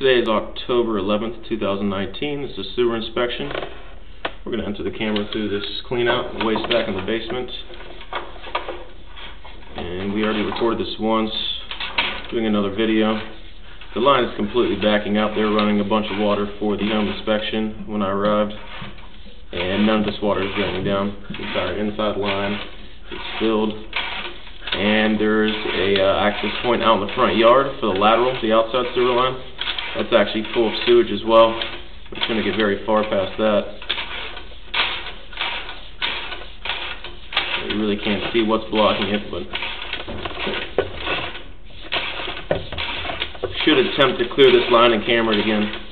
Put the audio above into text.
Today is October 11th, 2019. This is sewer inspection. We're going to enter the camera through this cleanout, waste back in the basement. And we already recorded this once, doing another video. The line is completely backing up. They're running a bunch of water for the home inspection when I arrived. And none of this water is draining down. The entire inside line is filled. And there's a uh, access point out in the front yard for the lateral, the outside sewer line. That's actually full of sewage as well. We're going to get very far past that. You really can't see what's blocking it, but should attempt to clear this line and camera it again.